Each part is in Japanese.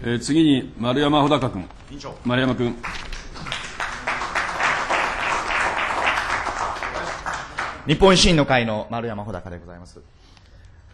えー、次に丸山穂高君。丸山君。日本維新の会の丸山穂高でございます。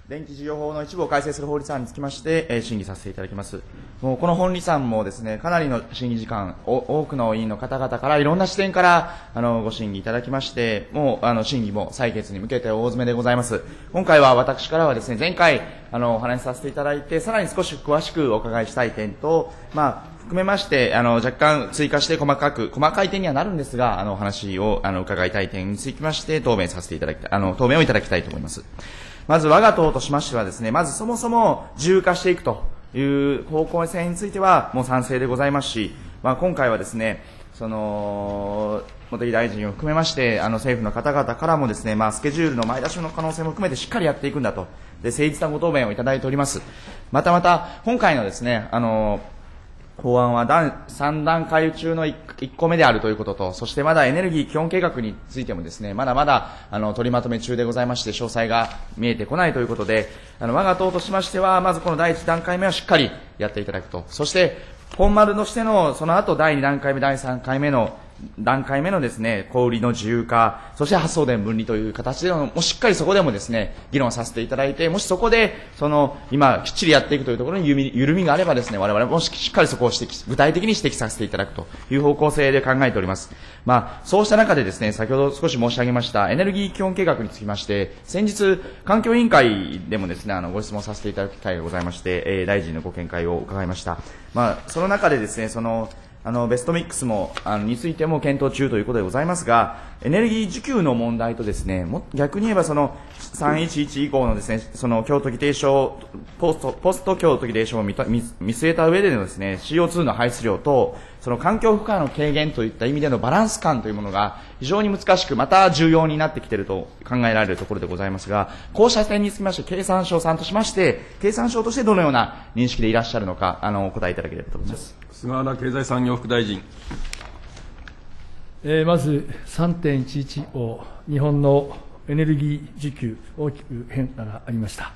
電気事業法の一部を改正する法律案につきまして、えー、審議させていただきます。もうこの本律案もですね、かなりの審議時間、多くの委員の方々からいろんな視点からあのご審議いただきまして、もうあの審議も採決に向けて大詰めでございます。今回は私からはですね、前回あのお話しさせていただいて、さらに少し詳しくお伺いしたい点と、まあ、含めまして、あの、若干追加して細かく、細かい点にはなるんですが、あの、お話を、あの、伺いたい点につきまして、答弁させていただきたい、あの、答弁をいただきたいと思います。まず我が党としましてはですね、まずそもそも自由化していくという方向性についてはもう賛成でございますし、まあ、今回はですね、その、茂木大臣を含めまして、あの政府の方々からもですね、まあ、スケジュールの前出しの可能性も含めてしっかりやっていくんだと、で、誠実なご答弁をいただいております。またまた、今回のですね、あの、法案は3段階中の 1, 1個目であるということと、そしてまだエネルギー基本計画についてもですね、まだまだあの取りまとめ中でございまして、詳細が見えてこないということで、あの我が党としましては、まずこの第1段階目はしっかりやっていただくと、そして本丸としてのその後第2段階目、第3回目の段階目のですね、小売りの自由化、そして発送電分離という形での、もしっかりそこでもですね、議論させていただいて、もしそこで、その、今、きっちりやっていくというところに緩みがあればですね、我々もしっかりそこを指摘、具体的に指摘させていただくという方向性で考えております。まあ、そうした中でですね、先ほど少し申し上げました、エネルギー基本計画につきまして、先日、環境委員会でもですね、あの、ご質問させていただく機会がございまして、えー、大臣のご見解を伺いました。まあ、その中でですね、その、あのベストミックスもあのについても検討中ということでございますが、エネルギー需給の問題とですね、も逆に言えばその311以降のですね、その京都議定書、ポストポスト京都議定書を見見据えた上でのですね、CO2 の排出量と、その環境負荷の軽減といった意味でのバランス感というものが非常に難しく、また重要になってきていると考えられるところでございますが、こうした点につきまして、経産省さんとしまして、経産省としてどのような認識でいらっしゃるのか、あのお答えいただければと思います。菅原経済産業副大臣。えー、まず3.11を日本のエネルギー需給、大きく変化がありました。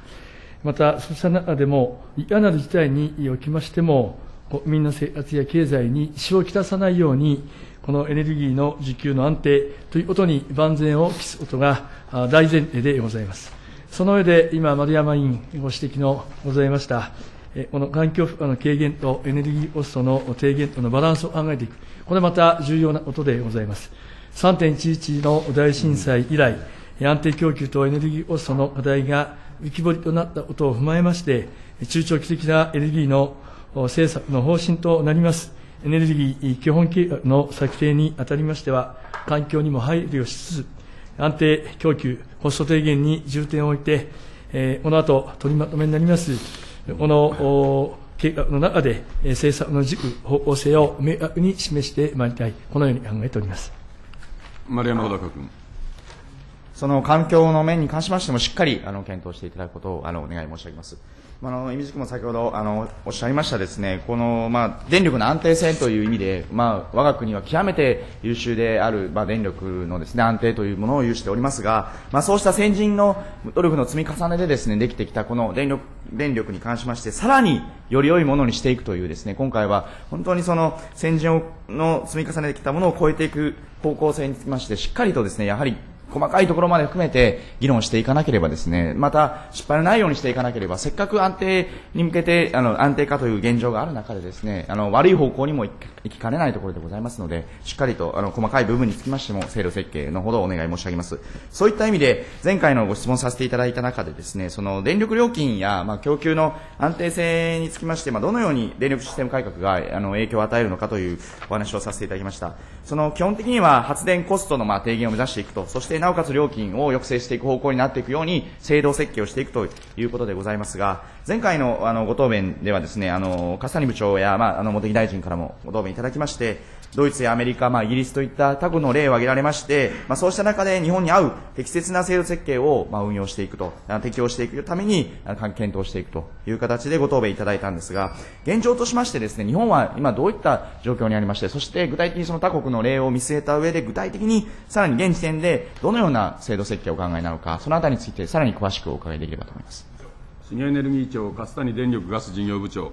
また、そうした中でも、いかなる事態におきましても、国民の生活や経済に支障をきたさないように、このエネルギーの需給の安定ということに万全を期すことが大前提でございます。その上で、今、丸山委員ご指摘のございました、この環境負荷の軽減とエネルギーコストの低減とのバランスを考えていく、これまた重要なことでございます。3.11の大震災以来、安定供給とエネルギーコストの課題が浮き彫りとなったことを踏まえまして、中長期的なエネルギーの政策の方針となります、エネルギー基本計画の策定にあたりましては、環境にも配慮しつつ、安定供給、コスト低減に重点を置いて、えこの後取りまとめになります、この計画の中で、政策の軸、方向性を明確に示してまいりたい、このように考えております丸山穂高君。その環境の面に関しましても、しっかりあの検討していただくことをあのお願い申し上げます。あの、意味軸も先ほど、あの、おっしゃいましたですね、この、まあ、電力の安定性という意味で、まあ、我が国は極めて優秀である、まあ、電力のですね、安定というものを有しておりますが、まあ、そうした先人の努力の積み重ねでですね、できてきたこの電力、電力に関しまして、さらにより良いものにしていくというですね、今回は本当にその先人の積み重ねてきたものを超えていく方向性につきまして、しっかりとですね、やはり細かいところまで含めて議論していかなければですね、また失敗のないようにしていかなければ、せっかく安定に向けて、あの、安定化という現状がある中でですね、あの、悪い方向にも行きかねないところでございますので、しっかりと、あの、細かい部分につきましても、制度設計のほどお願い申し上げます。そういった意味で、前回のご質問させていただいた中でですね、その、電力料金や、まあ、供給の安定性につきまして、まあ、どのように電力システム改革が、あの、影響を与えるのかというお話をさせていただきました。その、基本的には発電コストの、まあ、低減を目指していくと、そして、なおかつ料金を抑制していく方向になっていくように制度設計をしていくということでございますが、前回のあのご答弁ではですね、あの、笠谷部長や、まあ、あの、茂木大臣からもご答弁いただきまして、ドイツやアメリカ、まあ、イギリスといった他国の例を挙げられまして、まあ、そうした中で日本に合う適切な制度設計を、まあ、運用していくと、適用していくために検討していくという形でご答弁いただいたんですが、現状としましてですね、日本は今どういった状況にありまして、そして具体的にその他国の例を見据えた上で、具体的にさらに現時点でどのような制度設計をお考えなのか、そのあたりについてさらに詳しくお伺いできればと思います。資源エネルギー庁、勝谷電力ガス事業部長。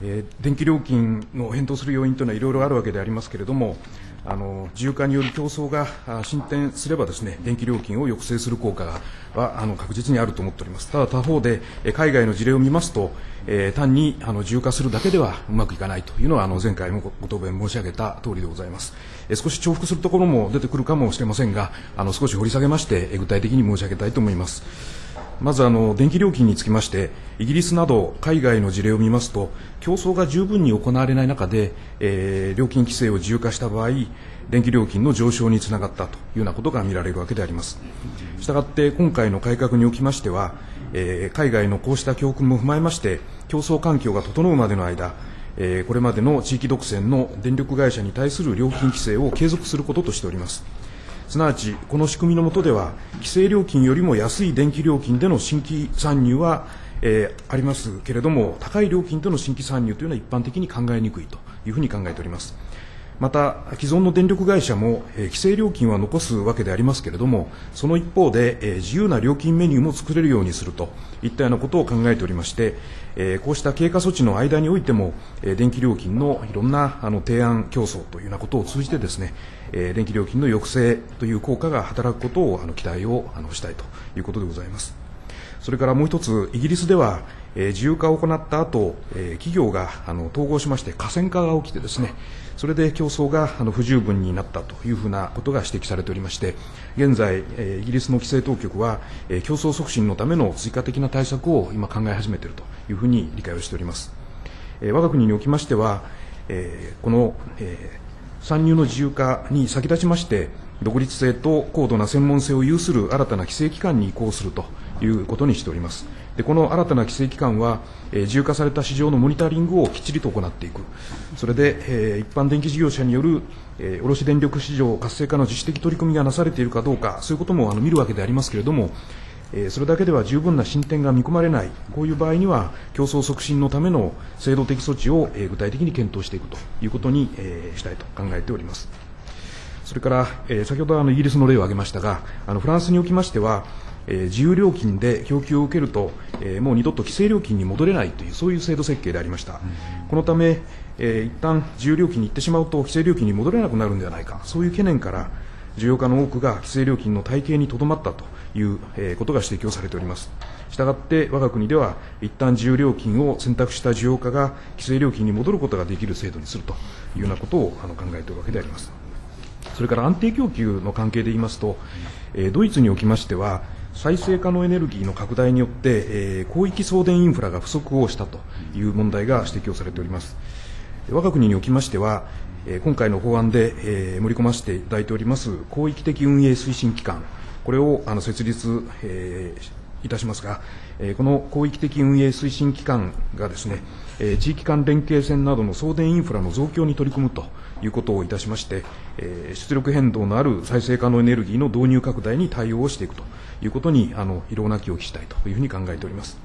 えー電気料金の変動する要因というのはいろいろあるわけでありますけれども、あの自由化による競争が進展すればですね、電気料金を抑制する効果はあの確実にあると思っております。ただ他方で、えー海外の事例を見ますと、えー単にあの自由化するだけではうまくいかないというのはあの前回もご答弁申し上げた通りでございます。えー少し重複するところも出てくるかもしれませんが、あの少し掘り下げまして、えー具体的に申し上げたいと思います。まずあの電気料金につきまして、イギリスなど海外の事例を見ますと、競争が十分に行われない中で、えー料金規制を自由化した場合、電気料金の上昇につながったというようなことが見られるわけであります。したがって、今回の改革におきましては、えー海外のこうした教訓も踏まえまして、競争環境が整うまでの間、えーこれまでの地域独占の電力会社に対する料金規制を継続することとしております。すなわち、この仕組みの下では、規制料金よりも安い電気料金での新規参入は、えーありますけれども、高い料金での新規参入というのは一般的に考えにくいというふうに考えております。また、既存の電力会社も、え規制料金は残すわけでありますけれども、その一方で、え自由な料金メニューも作れるようにするといったようなことを考えておりまして、えこうした経過措置の間においても、え電気料金のいろんなあの提案競争というようなことを通じてですね、え電気料金の抑制という効果が働くことをあの期待をあのしたいということでございます。それからもう一つ、イギリスでは、え自由化を行った後、え企業があの統合しまして、河川化が起きてですね、それで競争があの不十分になったというふうなことが指摘されておりまして、現在、えイギリスの規制当局は、え競争促進のための追加的な対策を今考え始めているというふうに理解をしております。え我が国におきましては、えこの、え参入の自由化に先立ちまして、独立性と高度な専門性を有する新たな規制機関に移行するということにしております。でこの新たな規制機関は、えー自由化された市場のモニタリングをきっちりと行っていく、それで、えー一般電気事業者による、えー卸電力市場活性化の自主的取り組みがなされているかどうか、そういうこともあの見るわけでありますけれども、えそれだけでは十分な進展が見込まれない、こういう場合には、競争促進のための制度的措置を、え具体的に検討していくということに、えしたいと考えております。それから、えー先ほどあのイギリスの例を挙げましたが、あのフランスにおきましては、えー自由料金で供給を受けると、えーもう二度と規制料金に戻れないという、そういう制度設計でありました。このため、えー一旦自由料金に行ってしまうと、規制料金に戻れなくなるんではないか、そういう懸念から、需要家の多くが規制料金の体系にとどまったという、えーことが指摘をされております。したがって、我が国では、一旦自由料金を選択した需要家が規制料金に戻ることができる制度にするというようなことをあの考えているわけであります。それから安定供給の関係で言いますと、えードイツにおきましては、再生可能エネルギーの拡大によって、えー広域送電インフラが不足をしたという問題が指摘をされております。我が国におきましては、えー今回の法案で、えー盛り込ませていただいております広域的運営推進機関、これをあの設立、えーいたしますが、えーこの広域的運営推進機関がですね、えー地域間連携線などの送電インフラの増強に取り組むということをいたしまして、えー出力変動のある再生可能エネルギーの導入拡大に対応をしていくということに、あの、色なきを期したいというふうに考えております。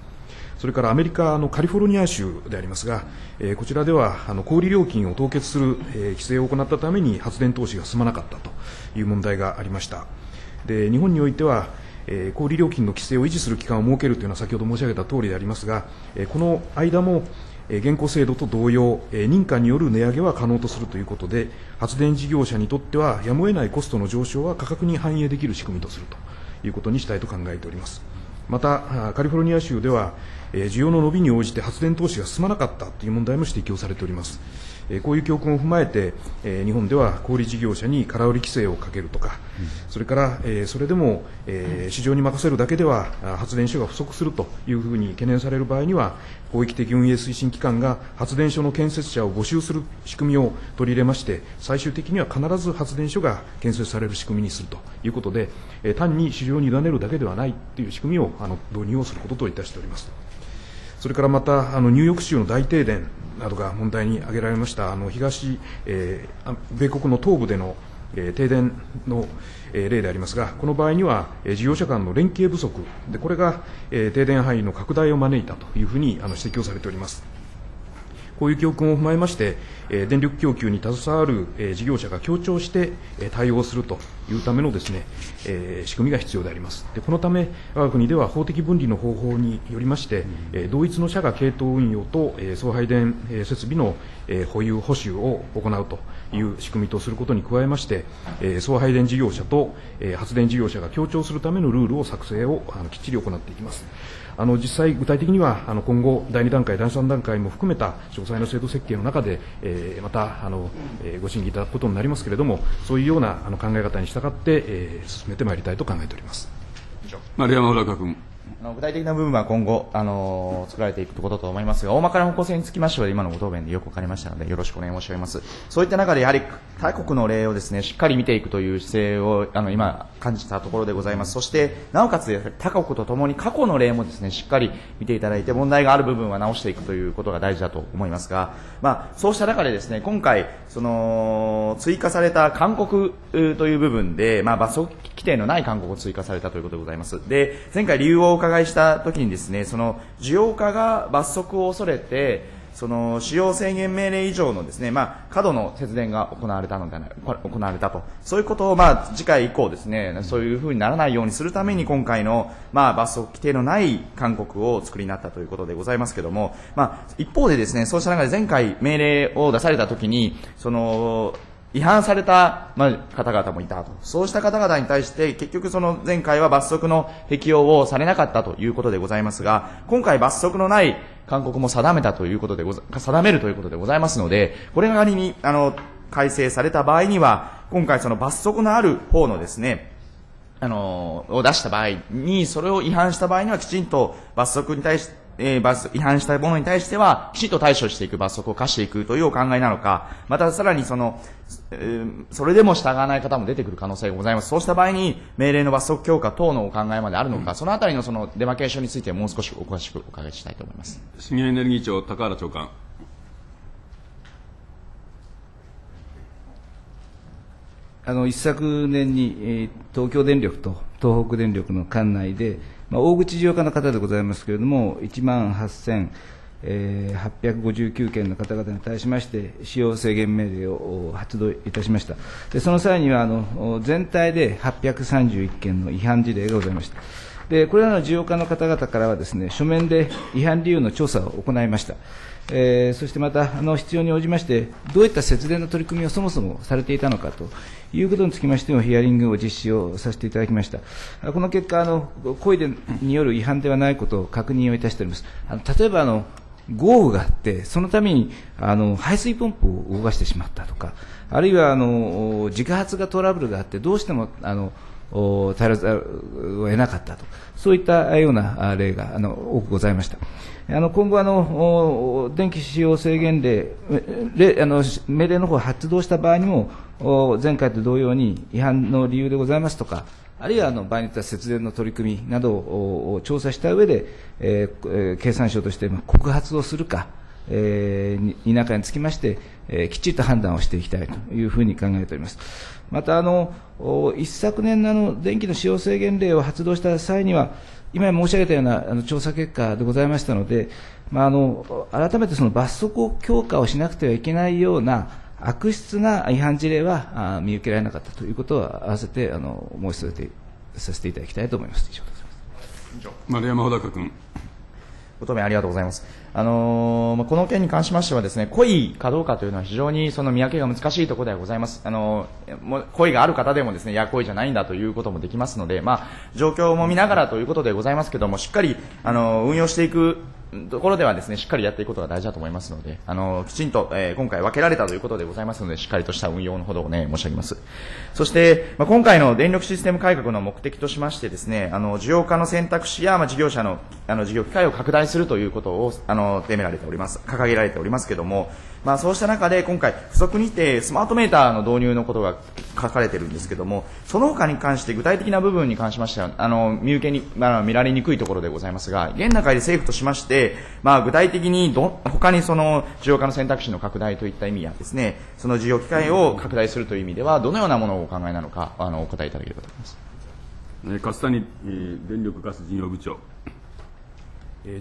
それからアメリカのカリフォルニア州でありますが、えーこちらではあの小売料金を凍結する、えー規制を行ったために発電投資が進まなかったという問題がありました。で日本においては、えー小売料金の規制を維持する期間を設けるというのは先ほど申し上げた通りでありますが、えーこの間も、現行制度と同様、認可による値上げは可能とするということで、発電事業者にとってはやむを得ないコストの上昇は価格に反映できる仕組みとするということにしたいと考えております。また、カリフォルニア州では、需要の伸びに応じて発電投資が進まなかったという問題も指摘をされております。えーこういう教訓を踏まえて、えー日本では小売事業者に空売り規制をかけるとか、それから、えーそれでも、えー市場に任せるだけではあ発電所が不足するというふうに懸念される場合には、広域的運営推進機関が発電所の建設者を募集する仕組みを取り入れまして、最終的には必ず発電所が建設される仕組みにするということで、えー単に市場に委ねるだけではないという仕組みをあの導入をすることといたしております。それからまた、あのニューヨーク州の大停電などが問題に挙げられました、あの東、えー米国の東部での、えー停電の、えー例でありますが、この場合には、えー事業者間の連携不足で、これが、えー停電範囲の拡大を招いたというふうにあの指摘をされております。こういう教訓を踏まえまして、え電力供給に携わる、え事業者が協調して、え対応するというためのですね、え仕組みが必要であります。でこのため、我が国では法的分離の方法によりまして、え同一の社が系統運用と、え送配電え設備の、え保有・保守を行うという仕組みとすることに加えまして、えー送配電事業者と、えー発電事業者が協調するためのルールを作成をあのきっちり行っていきます。あの実際、具体的にはあの今後、第2段階、第3段階も含めた詳細な制度設計の中で、えーまたあの、えーご審議いただくことになりますけれども、そういうようなあの考え方に従って、えー進めてまいりたいと考えております。丸山穂高君。あの具体的な部分は今後、あの作られていくことと思いますが、大まかな方向性につきましては、今のご答弁でよくわかりましたので、よろしくお願い申し上げます。そういった中で、やはり他国の例をですね、しっかり見ていくという姿勢を、あの、今、感じたところでございます。そして、なおかつ、他国とともに過去の例もですね、しっかり見ていただいて、問題がある部分は直していくということが大事だと思いますが、まあ、そうした中でですね、今回、その、追加された勧告という部分で、まあ、罰則規定のない勧告を追加されたということでございます。で、前回理由をお伺いしたときにですね、その、需要家が罰則を恐れて、その使用制限命令以上のですね、まあ、過度の節電が行われたのではない、行われたと。そういうことを、まあ、次回以降ですね、そういうふうにならないようにするために今回の、まあ、罰則規定のない勧告をお作りになったということでございますけども、まあ、一方でですね、そうした中で前回命令を出されたときに、その、違反された、ま、方々もいたと。そうした方々に対して、結局その前回は罰則の適用をされなかったということでございますが、今回罰則のない勧告も定めたということでござ、定めるということでございますので、これが仮に、あの、改正された場合には、今回その罰則のある方のですね、あの、を出した場合に、それを違反した場合にはきちんと罰則に対して、えー罰違反したものに対しては、きちんと対処していく罰則を課していくというお考えなのか、またさらにその、えーそれでも従わない方も出てくる可能性がございます。そうした場合に、命令の罰則強化等のお考えまであるのか、そのあたりのそのデマケーションについてもう少しお詳しくお伺いしたいと思います。資源エネルギー庁、高原長官。あの一昨年に、えー東京電力と東北電力の管内で、まあ、大口事業家の方でございますけれども、1万8859件の方々に対しまして、使用制限命令を発動いたしました。でその際にはあの全体で831件の違反事例がございました。でこれらの事業家の方々からはですね書面で違反理由の調査を行いました。えーそしてまたあの必要に応じまして、どういった節電の取り組みをそもそもされていたのかということにつきましても、ヒアリングを実施をさせていただきました。この結果、あの故意でによる違反ではないことを確認をいたしております。あの例えばあの豪雨があって、そのためにあの排水ポンプを動かしてしまったとか、あるいはあの自家発がトラブルがあって、どうしてもあのお頼らざるを得なかったと、そういったような例があの多くございました。あの今後あの、お電気使用制限令、あの命令の方を発動した場合にも、お前回と同様に違反の理由でございますとか、あるいはあの場合によっては節電の取り組みなどをお調査した上で、えーえー経産省として告発をするか、えーに中につきまして、えーきっちりと判断をしていきたいというふうに考えております。またあの、お一昨年のあの電気の使用制限令を発動した際には、今申し上げたようなあの調査結果でございましたので、まあ、あの改めてその罰則を強化をしなくてはいけないような悪質な違反事例はあ見受けられなかったということを合わせてあの申し添えてさせていただきたいと思います。以上でございます丸山穂高君。ご答弁ありがとうございます。あのーこの件に関しましてはですね、故意かどうかというのは非常にその見分けが難しいところではございます。あのーもう故意がある方でもですね、いや、故意じゃないんだということもできますので、まあ、状況も見ながらということでございますけども、しっかり、あのー運用していくところではですね、しっかりやっていくことが大事だと思いますので、あのきちんと、えー今回分けられたということでございますので、しっかりとした運用のほどをね、申し上げます。そして、まあ、今回の電力システム改革の目的としましてですね、あの、需要家の選択肢や、まあ、事業者の、あの、事業機会を拡大するということを、あの、の定められております、掲げられておりますけども、まあ、そうした中で今回、不足にてスマートメーターの導入のことが書かれているんですけども、その他に関して具体的な部分に関しましては、あの、見受けに、まあ、見られにくいところでございますが、現段階で政府としまして、まあ、具体的にど、他にその、需要家の選択肢の拡大といった意味やですね、その事業機会を拡大するという意味では、どのようなものをお考えなのか、あの、お答えいただければと思います。えー勝谷、え電力ガス事業部長。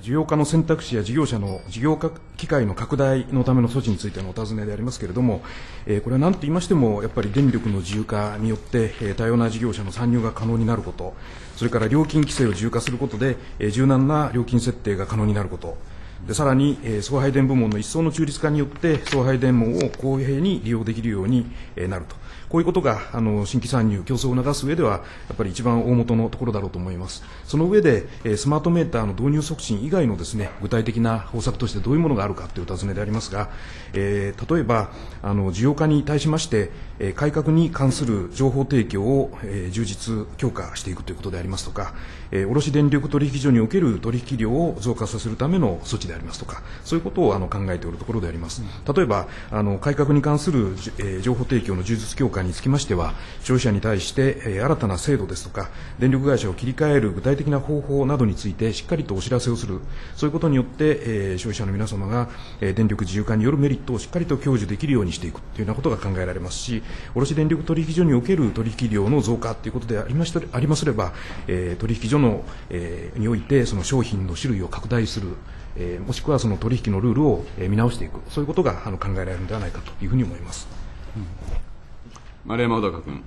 需要家の選択肢や事業者の事業機会の拡大のための措置についてのお尋ねでありますけれども、これは何と言いましても、やっぱり電力の自由化によって、多様な事業者の参入が可能になること、それから料金規制を自由化することで、柔軟な料金設定が可能になること、でさらに、送配電部門の一層の中立化によって、送配電網を公平に利用できるようになると。こういうことがあの新規参入、競争を促す上では、やっぱり一番大元のところだろうと思います。その上で、えースマートメーターの導入促進以外のですね具体的な方策としてどういうものがあるかというお尋ねでありますが、えー例えばあの需要家に対しまして、えー改革に関する情報提供を、えー充実、強化していくということでありますとか、えー卸電力取引所における取引量を増加させるための措置でありますとか、そういうことをあの考えておるところであります。例えばあの改革に関する、え情報提供の充実強化につきましては、消費者に対して、新たな制度ですとか、電力会社を切り替える具体的な方法などについてしっかりとお知らせをする、そういうことによって、え消費者の皆様が、え電力自由化によるメリットをしっかりと享受できるようにしていく。というようなことが考えられますし、卸電力取引所における取引量の増加ということでありましたありますれば、え取引所の、えにおいてその商品の種類を拡大する、えもしくはその取引のルールを、え見直していく、そういうことがあの考えられるのではないかというふうに思います。うん。丸山穂高君。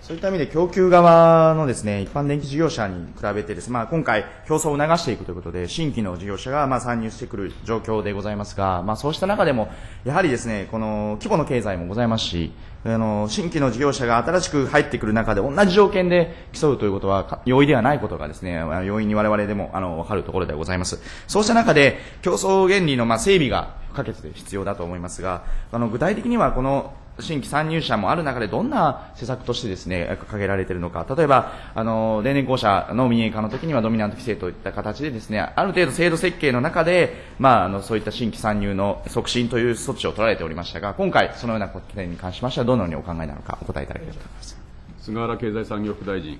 そういった意味で供給側のですね、一般電気事業者に比べてですね、まあ今回競争を促していくということで、新規の事業者がまあ参入してくる状況でございますが、まあそうした中でも、やはりですね、この規模の経済もございますし、あの、新規の事業者が新しく入ってくる中で同じ条件で競うということは容易ではないことがですね、容易に我々でもあの分かるところでございます。そうした中で、競争原理のまあ整備が不可欠で必要だと思いますが、あの具体的にはこの新規参入者もある中でどんな施策としてですね、掲げられているのか。例えば、あの、電力公社の民営化の時にはドミナント規制といった形でですね、ある程度制度設計の中で、まあ、あの、そういった新規参入の促進という措置を取られておりましたが、今回そのような点に関しましてはどのようにお考えなのかお答えいただければと思います。菅原経済産業副大臣。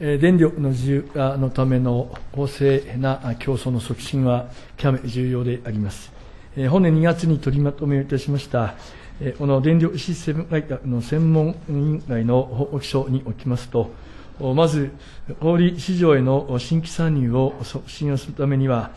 えー電力の自由化のための公正なあ競争の促進は極め重要であります。えー本年2月に取りまとめをいたしました、えーこの電力システム改革の専門委員会の報告書におきますと、まず、小売市場への新規参入を促進をするためには、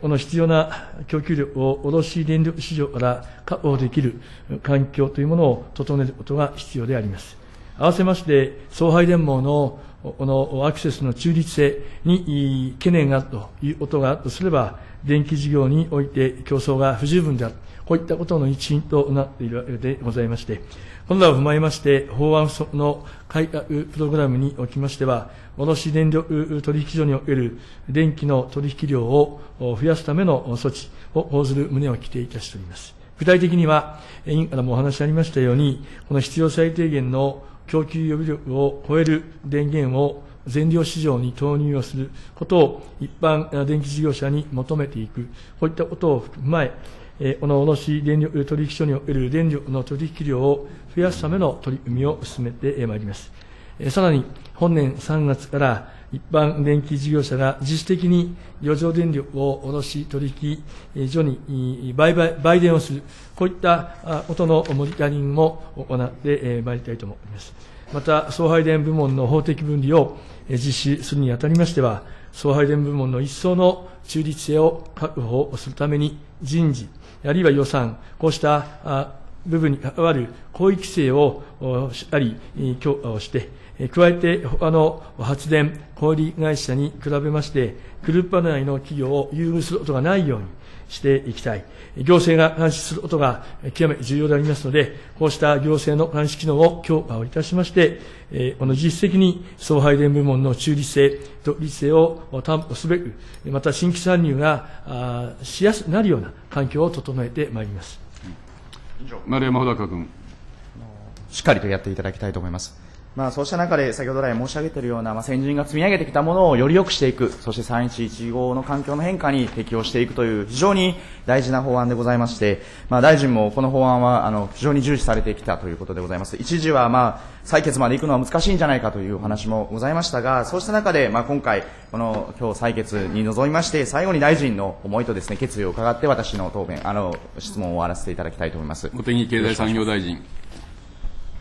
この必要な供給力を卸電力市場から確保できる環境というものを整えることが必要であります。合わせまして、送配電網のこのアクセスの中立性に懸念があるということがあるとすれば、電気事業において競争が不十分である。こういったことの一因となっているわけでございまして、このらを踏まえまして、法案の改革プログラムにおきましては、卸電力取引所における電気の取引量を増やすための措置を講ずる旨を規定いたしております。具体的には、委員からもお話ありましたように、この必要最低限の供給予備力を超える電源を全量市場に投入をすることを一般電気事業者に求めていく、こういったことを踏まえ、えーこの卸電力取引所における電力の取引量を増やすための取り組みを進めてまいります。えーさらに、本年3月から一般電気事業者が自主的に余剰電力を卸取引所に売買、売電をする、こういったあことのモニタリングも行ってえーまいりたいと思います。また、送配電部門の法的分離をえー実施するにあたりましては、送配電部門の一層の中立性を確保するために人事、あるいは予算、こうしたあ部分に関わる広域規制をおしっかりえー強化をして、加えて他の発電、小売会社に比べまして、グループ内の企業を優遇することがないようにしていきたい。行政が監視することがえー極めて重要でありますので、こうした行政の監視機能を強化をいたしまして、えーこの実質的に送配電部門の中立性、独立性を担保すべく、また新規参入がしやすくなるような環境を整えてまいります。丸山穂高君。しっかりとやっていただきたいと思います。まあ、そうした中で、先ほど来申し上げているような、まあ、先人が積み上げてきたものをより良くしていく、そして3115の環境の変化に適応していくという非常に大事な法案でございまして、まあ、大臣もこの法案は、あの、非常に重視されてきたということでございます。一時は、まあ、採決まで行くのは難しいんじゃないかというお話もございましたが、そうした中で、まあ、今回、この、今日採決に臨みまして、最後に大臣の思いとですね、決意を伺って私の答弁、あの、質問を終わらせていただきたいと思います。茂木経済産業大臣。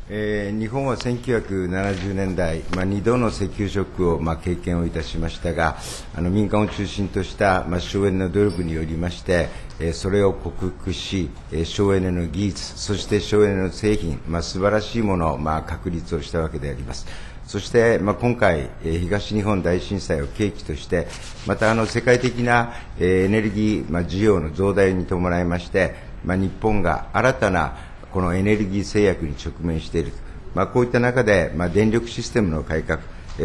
えー日本は1970年代、まあ、2度の石油ショックを、まあ、経験をいたしましたが、あの民間を中心とした、まあ、省エネの努力によりまして、えーそれを克服し、えー省エネの技術、そして省エネの製品、まあ、素晴らしいものを、まあ、確立をしたわけであります。そして、まあ、今回、えー東日本大震災を契機として、またあの世界的な、えーエネルギー、まあ、需要の増大に伴いまして、まあ、日本が新たなこのエネルギー制約に直面している、まあ、こういった中で、まあ、電力システムの改革、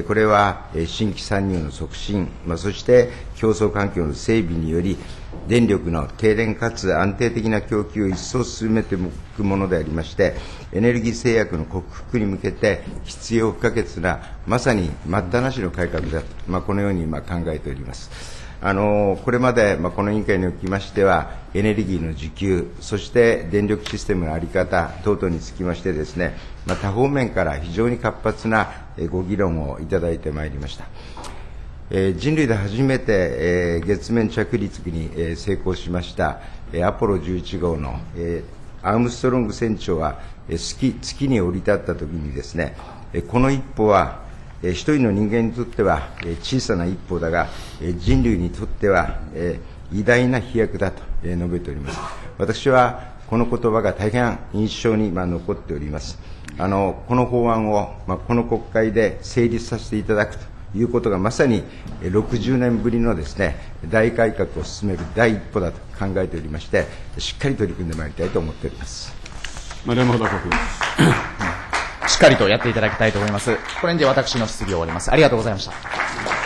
これは新規参入の促進、まあ、そして競争環境の整備により、電力の低廉かつ安定的な供給を一層進めていくものでありまして、エネルギー制約の克服に向けて必要不可欠な、まさに待ったなしの改革だと、まあ、このようにまあ考えております。あのこれまで、まあ、この委員会におきましては、エネルギーの需給、そして電力システムの在り方等々につきましてですね、まあ、多方面から非常に活発なご議論をいただいてまいりました。えー人類で初めて、えー月面着陸に、えー成功しました、えーアポロ11号の、えーアームストロング船長は、えー月月に降り立ったときにですね、えーこの一歩は、一人の人間にとっては、えー小さな一歩だが、えー人類にとっては、えー偉大な飛躍だと、えー述べております。私はこの言葉が大変印象に、まあ、残っております。あのこの法案を、まあ、この国会で成立させていただくということがまさにえー60年ぶりのですね大改革を進める第一歩だと考えておりまして、しっかり取り組んでまいりたいと思っております。丸山穂高君。しっかりとやっていただきたいと思います。これにて私の質疑を終わります。ありがとうございました。